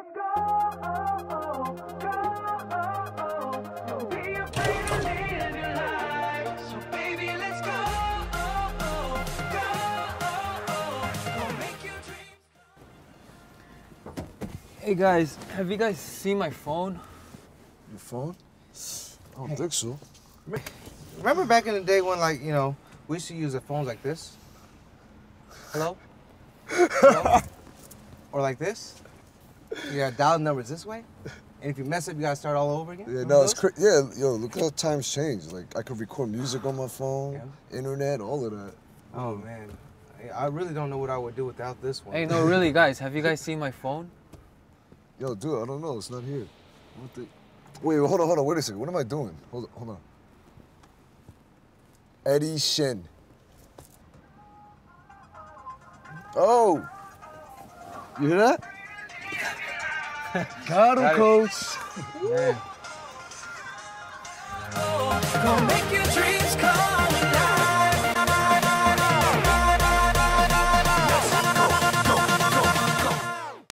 Hey guys, have you guys seen my phone? Your phone? I don't think so. Remember back in the day when, like, you know, we used to use the phones like this? Hello? Hello? or like this? You gotta dial numbers this way? And if you mess up, you gotta start all over again? Yeah, Remember no, it's those? cra- yeah, yo, look how times changed. Like I could record music on my phone, Yeah. internet, all of that. Oh, man. I- I really don't know what I would do without this one. Hey, no, really, guys, have you guys seen my phone? Yo, dude, I don't know. It's not here. What the? Wait, hold on, hold on. Wait a second. What am I doing? Hold on, hold on. Eddie Shin. Oh. You hear that? Got him, Got it. coach.